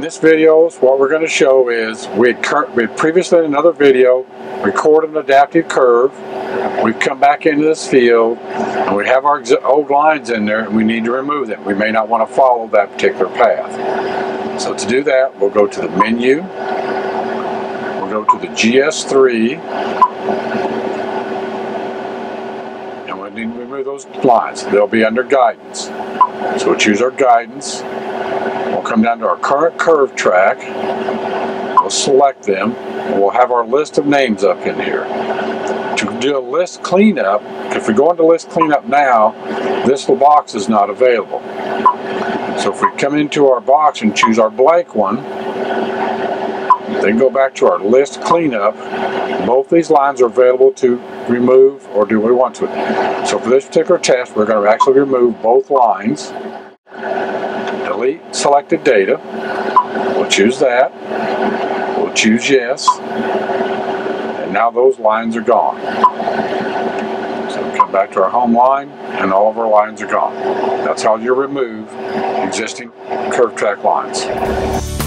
this video, what we're going to show is we had, we had previously in another video recorded an adaptive curve. We've come back into this field and we have our old lines in there and we need to remove them. We may not want to follow that particular path. So to do that, we'll go to the menu, we'll go to the GS3, we need to remove those lines. They'll be under guidance. So we'll choose our guidance. We'll come down to our current curve track. We'll select them. And we'll have our list of names up in here. To do a list cleanup, if we go into list cleanup now, this box is not available. So if we come into our box and choose our blank one, then go back to our list cleanup, both these lines are available to remove or do what we want to. So for this particular test, we're going to actually remove both lines. Delete selected data. We'll choose that. We'll choose yes. And now those lines are gone. So we come back to our home line and all of our lines are gone. That's how you remove existing curve track lines.